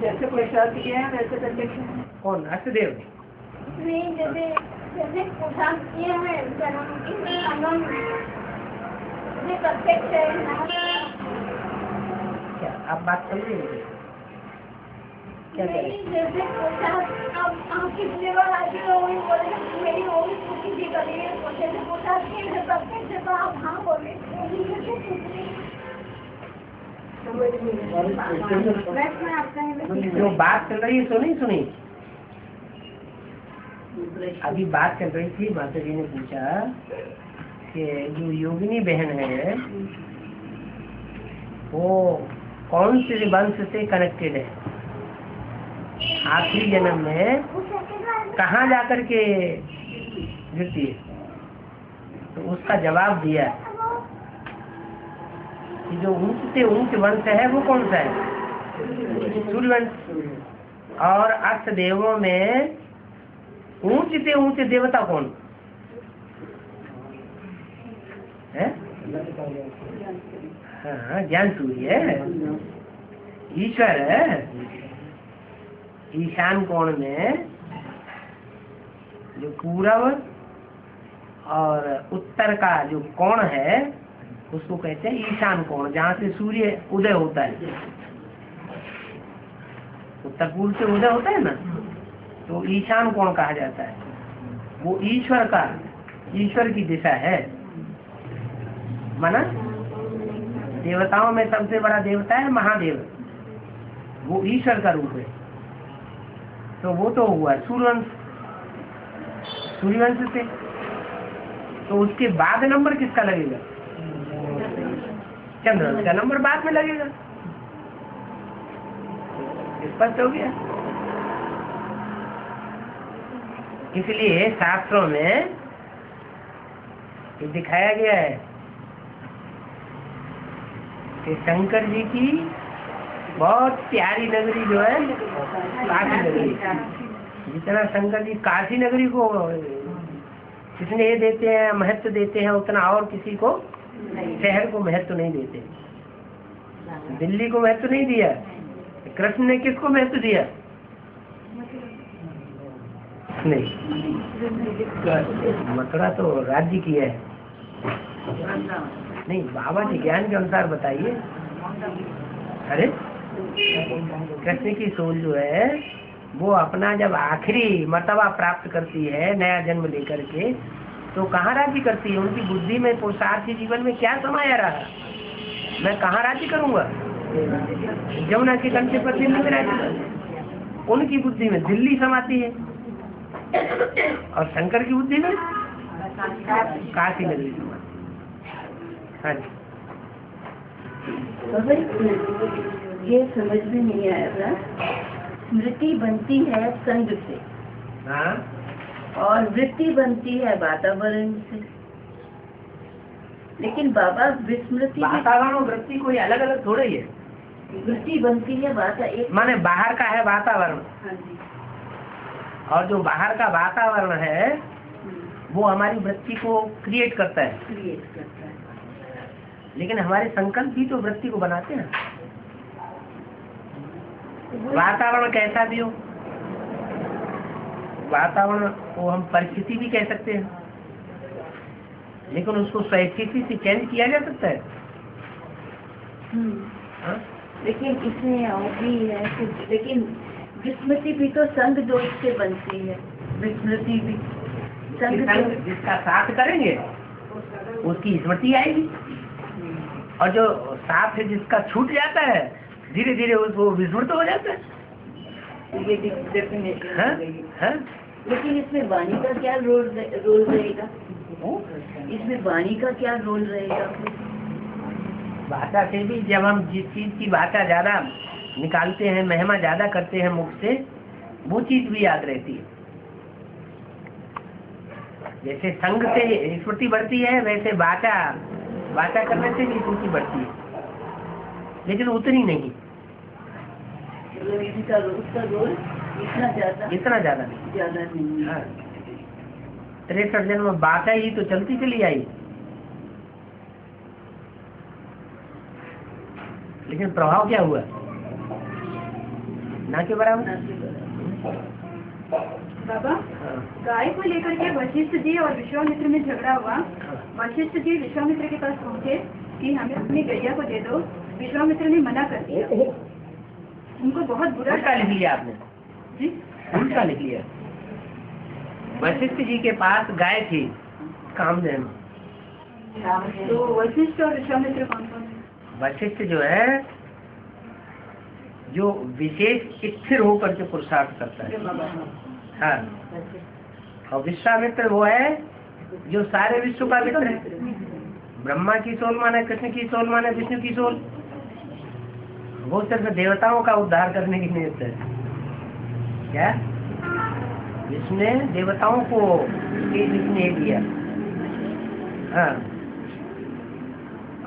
जैसे प्रसाद किए हैं वैसे प्रत्यक्ष है। कौन? अष्ट देव नहीं जैसे किए हैं है क्या आप बात क्या करें नहीं जैसे अब कितने बार आगे हो गई बोले मेरी वो भी पूछी थी कभी जैसे पूजा किए हैं है तो आप हाँ बोले है जो बात चल रही है सुनी सुनी अभी बात चल रही थी माता जी ने पूछा कि जो योगिनी बहन है, वो कौन से वंश से कनेक्टेड है? आखिरी जन्म में कहाँ जाकर के गिरती है तो उसका जवाब दिया कि जो ऊंच से ऊंच वंश है, वो कौन सा है? सूर्यवंश। और अष्ट देवों में ऊंच से ऊंच देवता कौन? है? हाँ ज्ञान सूर्य है। ईश्वर है। ईशान कोण में? जो पूरब और उत्तर का जो कोण है, उसको कहते हैं ईशान कोण, जहाँ से सूर्य उदय होता है। उत्तर पूर्व से उदय होता है ना? तो ईशान कोण कहा जाता है? वो ईश्वर का, ईश्वर की दिशा है। माना? देवताओं में सबसे बड़ा देवता है महादेव। वो ईश्वर का रूप है। तो वो तो हुआ सूर्यवंश। सूर्यवंश से? तो उसके बाद नंबर किसका लगेगा? चंद्रवंश का नंबर बाद में लगेगा। स्पष्ट हो गया? इसलिए शास्त्रों में दिखाया गया है कि शंकर जी की बहुत प्यारी नगरी जो है, काशी नगरी। जितना शंकर जी काशी नगरी को जितने ये देते हैं, महत्व देते हैं, उतना और किसी को शहर को महत्व नहीं देते। दिल्ली को महत्व नहीं दिया। कृष्ण ने किसको महत्व दिया? नहीं। मथुरा तो राज्य की है। नहीं, बाबा जी ज्ञान के अनुसार बताइए। अरे, कृष्ण की सोल जो है, वो अपना जब आखिरी मर्तबा प्राप्त करती है, नया जन्म लेकर के तो कहाँ राज्य करती है? उनकी बुद्धि में, पुरुषार्थी जीवन में क्या समाया रहा? मैं कहाँ राज्य करूँगा? जमुना के कंठे पर दिल्ली में राज्य उनकी बुद्धि में दिल्ली समाती है। और शंकर की बुद्धि में काशी नगरी समाती है जी। ये समझ में नहीं आया स्मृति बनती है संग से। हाँ? और वृत्ति बनती है वातावरण से। लेकिन बाबा विस्मृति वातावरण और वृत्ति कोई अलग अलग थोड़े ही है। वृत्ति बनती है वाता एक माने बाहर का है वातावरण। हाँ जी। और जो बाहर का वातावरण है वो हमारी वृत्ति को क्रिएट करता है। क्रिएट करता है। लेकिन हमारे संकल्प भी तो वृत्ति को बनाते हैं। वातावरण कैसा भी हो वातावरण को हम परिस्थिति भी कह सकते हैं। लेकिन उसको स्थिति से चेंज किया जा सकता है। हम्म, हाँ? लेकिन इसमें और भी है लेकिन विस्मृति भी तो संग दोष से बनती है। विस्मृति भी संग जिसका साथ करेंगे उसकी स्मृति आएगी। और जो साथ है जिसका छूट जाता है धीरे धीरे वो विस्मृत हो जाता है। ये डेफिनेशन हाँ? हाँ? लेकिन इसमें वाणी का क्या रोल रोल रहेगा? इसमें वाणी का क्या रोल रहेगा? भाषा से भी जब हम जिस चीज़ की भाषा ज़्यादा निकालते हैं महिमा ज़्यादा करते हैं मुख से वो चीज़ भी याद रहती है। जैसे संग से स्मृति बढ़ती है वैसे भाषा वाचा करने से भी रुचि बढ़ती है। लेकिन उतनी नहीं। रोल इतना ज़्यादा इतना ज़्यादा नहीं। ज़्यादा नहीं हाँ। तिरसठ जन्म बाका ही तो चलती चली आई। लेकिन प्रभाव क्या हुआ? ना के बराबर। बाबा गाय को लेकर के वशिष्ठ जी और विश्वामित्र में झगड़ा हुआ। हाँ। वशिष्ठ जी विश्वामित्र के पास पहुँचे कि हमें अपनी गैया को दे दो। विश्वामित्र ने मना कर दिया। उनको बहुत बुरा उल्टा लिख लिया आपने। जी? उल्टा लिख लिया। वशिष्ठ जी के पास गाय थी। कामधेनु तो वशिष्ठ और विश्वामित्र कौन कौन वशिष्ठ जो है जो विशेष स्थिर होकर के पुरुषार्थ करता है। हाँ। और विश्वामित्र वो है जो सारे विश्व का मित्र है। ब्रह्मा की सोल माने, कृष्ण की सोल माने, विष्णु की सोल। वो सिर्फ़ देवताओं का उद्धार करने के निमित्त है। क्या? जिसने देवताओं को ये जिसने दिया हाँ।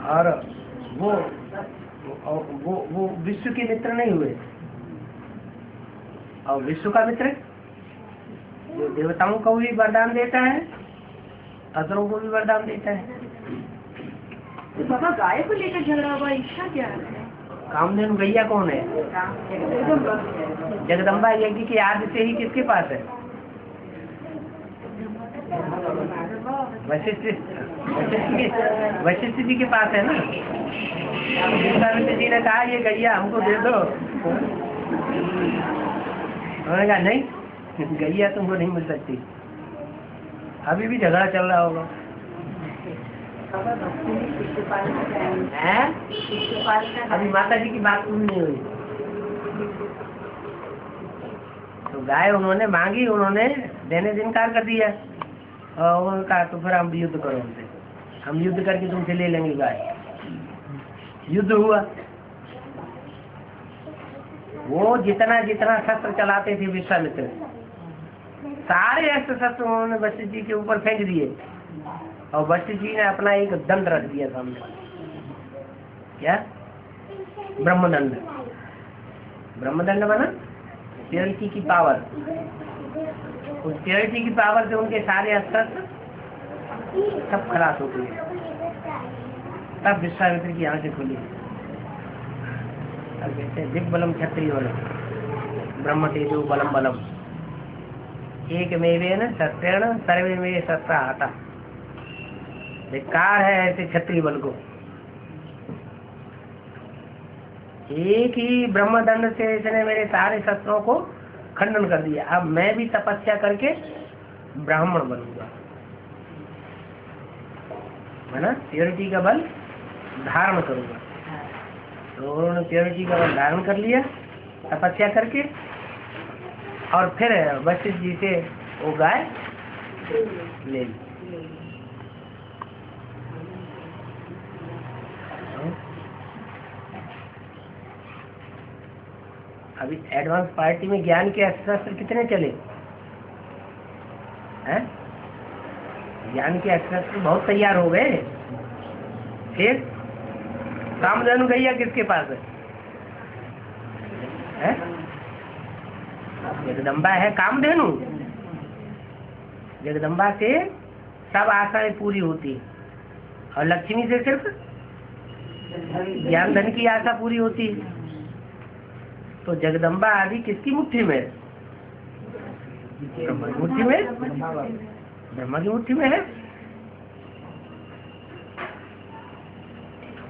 और वो और वो वो विश्व के मित्र नहीं हुए। और विश्व का मित्र? जो देवताओं को भी वरदान देता है असुरों को भी वरदान देता है। तो बाबा गाय को लेकर झगड़ा हुआ इच्छा क्या है? कामधेनु गैया कौन है? जगदम्बा यज्ञ की आदि से ही किसके पास है? वशिष्ठ वशिष्ठ जी के पास है ना? विश्वामित्र जी ने कहा, ये गैया, हमको दे दो। उन्होंने कहा, नहीं, गैया तुमको नहीं मिल सकती। अभी भी झगड़ा चल रहा होगा? अभी माता जी की बात नहीं हुई। तो गाय उन्होंने मांगी, उन्होंने देने से इनकार कर दिया। उन्होंने कहा तो फिर हम युद्ध करो उनसे हम युद्ध करके तुमसे ले लेंगे गाय। युद्ध हुआ। वो जितना जितना शस्त्र चलाते थे विश्वामित्र, सारे अस्त्र शस्त्र उन्होंने वशिष्ठ जी के ऊपर फेंक दिए। और वशिष्ठ जी ने अपना एक दंड रख दिया सामने। क्या? ब्रह्मदंड। ब्रह्मदंड माना? प्योरिटी की पावर। उस प्योरिटी की पावर से उनके सारे अस्त्र सब खलास हो गए। तब विश्वामित्र की आँखें खुली। अब कहते हैं दिग बलम क्षत्रिय ब्रह्म तेजो बलम बलम। एक मेवे न सत्यण, सर्वे में सत्ता आता। धिक्कार है ऐसे क्षत्रिय बल को। एक ही ब्रह्मदंड से इसने मेरे सारे शस्त्रों को खंडन कर दिया। अब मैं भी तपस्या करके ब्राह्मण बनूँगा। है ना? प्योरिटी का बल धारण करूँगा। तो उन्होंने प्योरिटी का बल धारण कर लिया, तपस्या करके, और फिर वशिष्ठ जी से वो गाय ले ली। अभी एडवांस पार्टी में ज्ञान के अस्त्र कितने चले? हैं? ज्ञान के अस्त्र बहुत तैयार हो गए। फिर कामधेनु गैया किसके पास हैं? जगदम्बा है कामधेनु। जगदम्बा से सब आशाएँ पूरी होती। और लक्ष्मी से सिर्फ़ ज्ञान धन की आशा पूरी होती। है तो जगदम्बा आदि किसकी मुट्ठी में? मुट्ठी में? ब्रह्मा की मुट्ठी में है।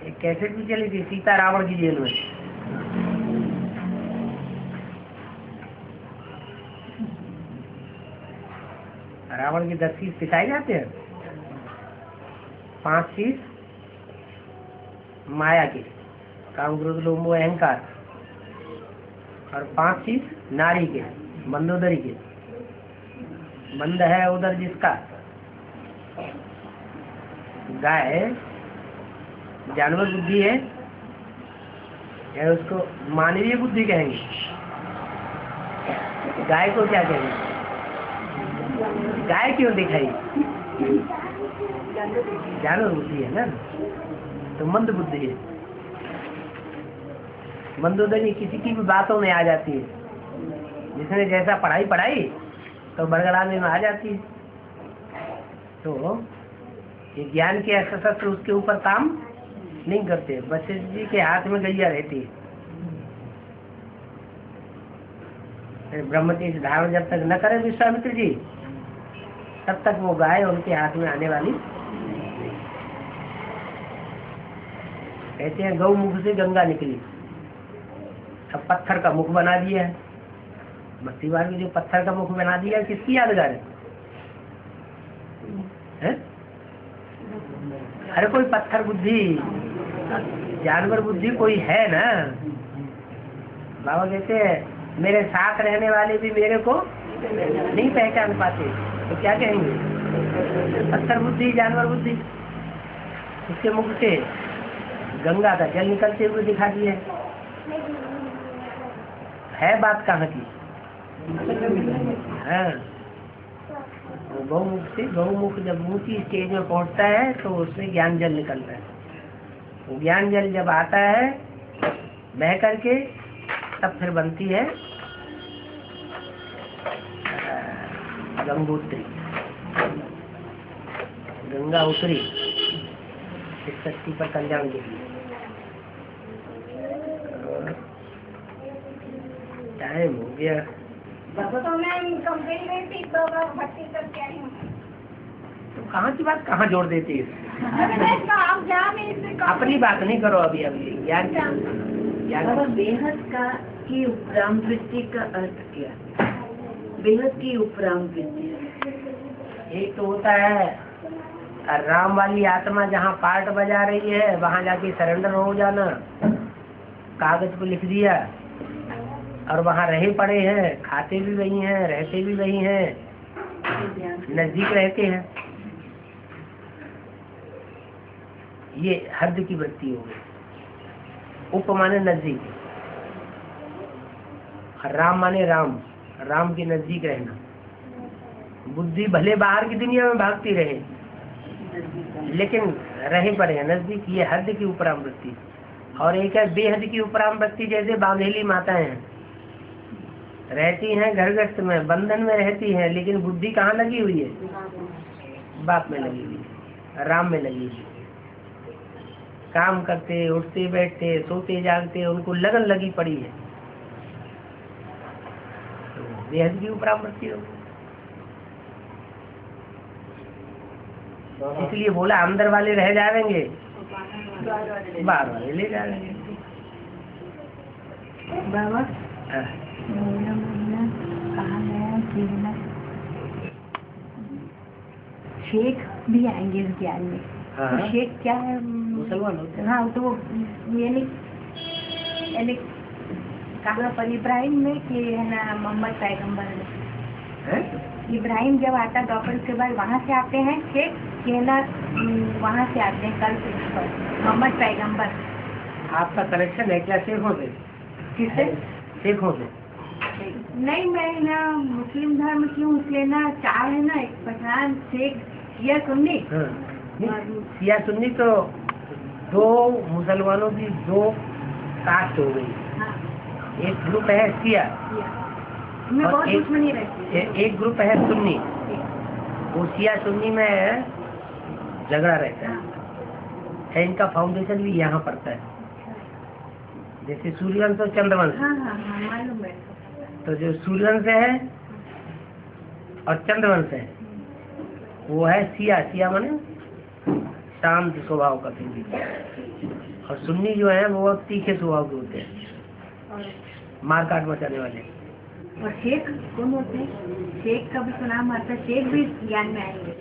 एक कैसेट भी चली थी, सीता रावण की जेल में। रावण के दस चीज़ सिखाए जाते हैं? पाँच चीज़ माया की। काम क्रोध लोभ अहंकार। और पाँच चीज़, नारी के मंदोदरी के। मंद है उधर जिसका? गाय जानवर बुद्धि है। या उसको मानवीय बुद्धि कहेंगे? गाय को क्या कहेंगे? गाय क्यों दिखाई? जानवर बुद्धि है ना? तो मंद बुद्धि है। मंदोदरी किसी की भी बातों में आ जाती है। जिसने जैसा पढ़ाई पढ़ाई तो बड़गड़ाने में आ जाती है। तो ये ज्ञान के शस्त्र उसके ऊपर काम नहीं करते बच्चे जी के हाथ में गैया रहती है। फिर ब्रह्म तेज धारण जब तक न करे विश्वामित्र जी, तब तक वो गाय उनके हाथ में आने वाली कहते हैं, गौ मुख से गंगा निकली। अब पत्थर का मुख बना दिया है। मस्तीवार में जो पत्थर का मुख बना दिया है, किसकी यादगार है? अरे कोई पत्थर बुद्धि। जानवर बुद्धि कोई है ना? बाबा कहते हैं, मेरे साथ रहने वाले भी मेरे को नहीं पहचान पाते। तो क्या कहेंगे? पत्थर बुद्धि, जानवर बुद्धि। उसके मुख से गंगा का जल निकलते हुए दिखा दिया है बात कहाँ की? हाँ। गौमुख से गौमुख जब ऊँची स्टेज में पहुँचता है तो उसमें ज्ञान जल निकलता है। वो ज्ञान जल जब आता है, बह करके, तब फिर बनती है गंगोत्री। गंगा उतरी इस शक्ति पर कल्याण के लिए और टाइम हो गया। तो मैं कंपनी में थी तो भर्ती करके आई हूँ तो कहाँ की बात कहाँ जोड़ देती है? अपनी बात नहीं करो अभी अभी। ज्ञान बेहद का की उपराम वृत्ति का अर्थ क्या? बेहद की उपराम वृत्ति एक तो होता है। राम वाली आत्मा जहाँ पार्ट बजा रही है वहाँ जाके सरेंडर हो जाना। कागज़ को लिख दिया। और वहाँ रहे पड़े हैं, खाते भी वही हैं, रहते भी वही हैं, नज़दीक रहते हैं। ये हद की वृत्ति हो गई। उप माने नज़दीक राम माने राम राम के नज़दीक रहना। बुद्धि भले बाहर की दुनिया में भागती रहे, लेकिन रहे पड़े हैं नज़दीक। ये हद की उपराम वृत्ति। और एक है बेहद की उपराम वृत्ति, जैसे बांधेली माताएँ हैं। रहती हैं घर गृहस्थ में बंधन में रहती हैं लेकिन बुद्धि कहाँ लगी हुई है? बाप में लगी हुई है राम में लगी हुई है। काम करते उठते बैठते सोते जागते उनको लगन लगी पड़ी है। तो बेहद की उपराम वृत्ति होगी इसलिए बोला अंदर वाले रह जाएँगे बाहर वाले ले जाएँगे। हाँ। शेख भी आएँगे इस ज्ञान में। हाँ। तो शेख क्या है? मुसलमान होते हैं। हाँ तो वो यानी यानी कहा पर इब्राहिम में कि है ना मोहम्मद पैगंबर में। इब्राहिम जब आता डॉक्टर के बाद वहाँ से आते हैं शेख? के है ना वहाँ से आते हैं कल पर मोहम्मद पैगंबर आपका कनेक्शन है क्या? शेखों से किससे? शेखों से नहीं मैं ना मुस्लिम धर्म की हूँ इसलिए ना चार है ना एक पठान शेख या सुन्नी। हाँ। सिया सुन्नी तो दो मुसलमानों की दो कास्ट हो गई। हाँ। एक ग्रुप है सिया। मैं और बहुत एक- ए- एक ग्रुप है सुन्नी। वो सिया सुन्नी में झगड़ा रहता है। है। इनका फाउंडेशन भी यहाँ पड़ता है। जैसे सूर्यवंश और चंद्रवंश। हाँ हाँ हाँ मालूम है। तो जो सूर्यवंश है और चंद्रवंश है वो है सिया। सिया माने शांत स्वभाव का सिंधी और सुन्नी जो है वो तीखे स्वभाव के होते हैं। मार काट मचाने वाले। और शेख कौन होते हैं? शेख का भी तो नाम आता है। शेख भी ज्ञान में आएँगे।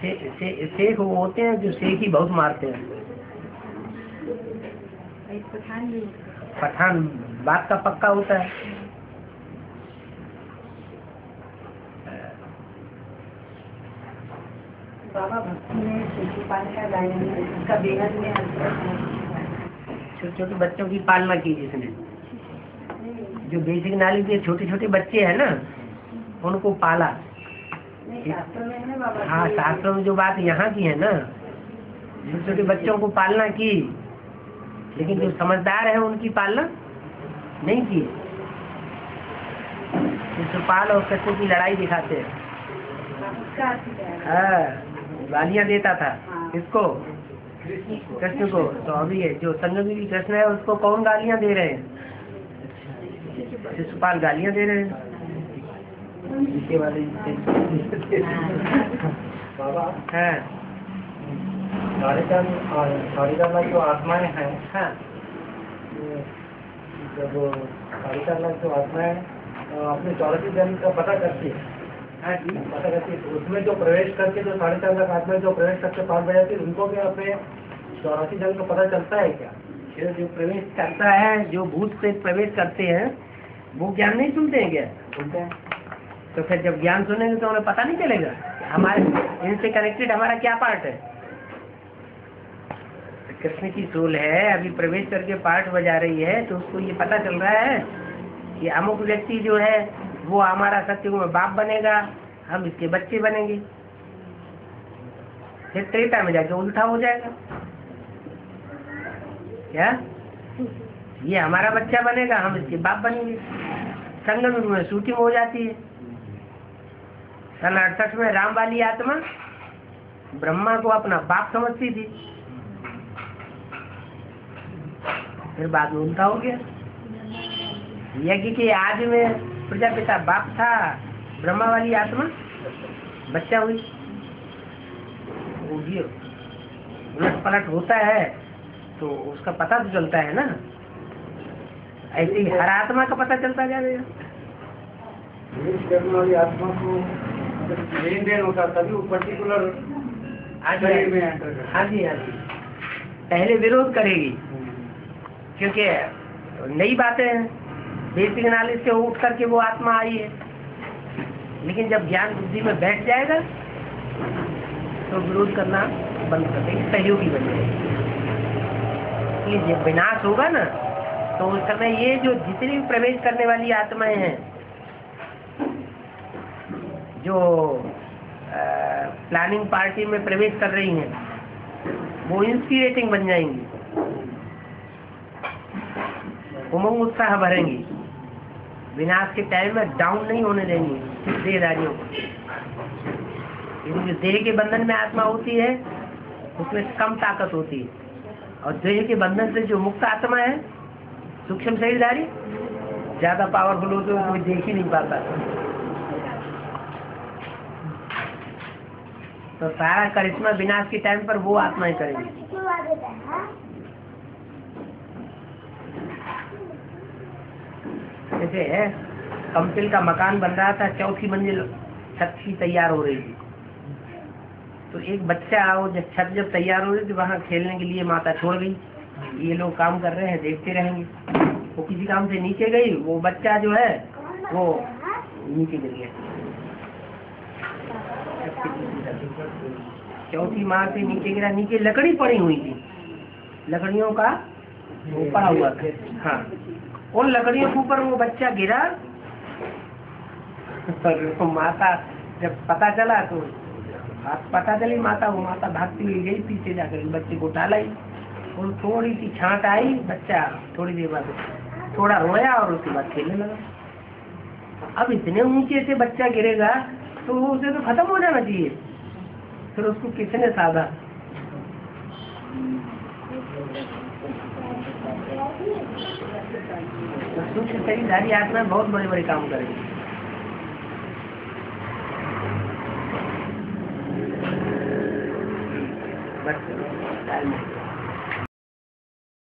से, से, शेख वो होते हैं जो शेख ही बहुत मारते हैं। पठान भी हैं। पठान बात का पक्का होता है। बाबा भक्ति में शिशुपाल का गायन उसका बेहद में छोटे छोटे बच्चों की पालना की जिसने जो बेसिक नॉलेज के छोटे छोटे बच्चे हैं ना उनको पाला। है शास्त्रों में जो बात यहाँ की है ना छोटे छोटे बच्चों को पालना की लेकिन जो समझदार है उनकी पालना नहीं की। शिशुपाल और कृष्ण की लड़ाई दिखाते हैं। है? हाँ गालियाँ देता था। हाँ। किसको? कृष्ण को। तो अभी ये जो संगमी कृष्ण है उसको कौन गालियाँ दे रहे हैं? शिशुपाल गालियाँ दे रहे हैं। नीचे वाले बाबा। हाँ। जो आत्माएँ हैं हाँ। जब सारिका में जो आत्माएँ अपने चौरासी जन्म का पता करती है हाँ उसमें जो प्रवेश करके जो साढ़े चार लाख आत्माएँ जो प्रवेश करके पार बजाती है उनको भी अपने चौरासी जन्म का पता चलता है क्या? जो जो प्रवेश करता है, जो भूत से प्रवेश करते हैं, वो ज्ञान नहीं सुनते हैं क्या? सुनते हैं। तो फिर जब ज्ञान सुनेंगे तो उन्हें पता नहीं चलेगा हमारे इनसे कनेक्टेड हमारा क्या पार्ट है। तो कृष्ण की सोल है, अभी प्रवेश करके पार्ट बजा रही है तो उसको ये पता चल रहा है कि अमुक व्यक्ति जो है वो हमारा सत्युग में बाप बनेगा, हम इसके बच्चे बनेंगे। फिर त्रेता में जाके उल्टा हो जाएगा। क्या? ये हमारा बच्चा बनेगा, हम इसके बाप बनेंगे। संगम में शूटिंग हो जाती है। सन अड़सठ में राम वाली आत्मा ब्रह्मा को अपना बाप समझती थी। फिर बाद में उल्टा हो गया। यज्ञ के आज में प्रजापिता बाप था ब्रह्मा वाली आत्मा बच्चा हुई। वो उलट पलट होता है तो उसका पता तो चलता है ना। ऐसे ही हर आत्मा का पता चलता जाएगा वाली आत्मा को लेन देन होता है, तभी वो पर्टिकुलर हाँ एंटर हाँ जी हाँ जी। पहले विरोध करेगी क्योंकि नई बातें हैं। बेसिक नॉलेज से उठ करके वो आत्मा आई है। लेकिन जब ज्ञान बुद्धि में बैठ जाएगा तो विरोध करना बंद कर देगी सहयोगी बन जाएगी। ये विनाश होगा ना तो उस समय ये जो जितनी भी प्रवेश करने वाली आत्माएँ हैं जो आ, प्लानिंग पार्टी में प्रवेश कर रही हैं वो इंस्पिरेटिंग बन जाएँगी। उमंग उत्साह भरेंगी विनाश के टाइम में डाउन नहीं होने देंगी देहदारियों को क्योंकि देह के बंधन में आत्मा होती है, उसमें कम ताकत होती है। और देह के बंधन से जो मुक्त आत्मा है, सूक्ष्म शरीरधारी, ज़्यादा पावरफुल होते हुए कोई देख ही नहीं पाता। तो सारा करिश्मा विनाश के टाइम पर वो आत्माएँ करेंगी। क्यों आ देता है हाँ? जैसे, है? कंपिल का मकान बन रहा था, चौथी मंजिल छत की तैयार हो रही थी। तो एक बच्चा वो जब छत जब तैयार हो रही थी वहाँ खेलने के लिए माता छोड़ गई। ये लोग काम कर रहे हैं, देखते रहेंगे। वो किसी काम से नीचे गई, वो बच्चा जो है, वो नीचे गिर गया। चौथी माँ से नीचे गिरा, नीचे लकड़ी पड़ी हुई थी। लकड़ियों का पड़ा हुआ था। हाँ। उन लकड़ियों के ऊपर वो बच्चा गिरा। वो माता, जब पता चला तो पता चली माता, वो माता भागती हुई गई, पीछे जाकर बच्चे को उठा लाई। और थोड़ी सी छांट आई, बच्चा थोड़ी देर बाद थोड़ा रोया और उसके बाद खेलने लगा। अब इतने ऊँचे से बच्चा गिरेगा तो उसे तो खत्म हो जाना चाहिए। फिर उसको किसने साधा? तो सूक्ष्म शरीरधारी आत्मा बहुत बड़े बड़े काम करेगी। बस।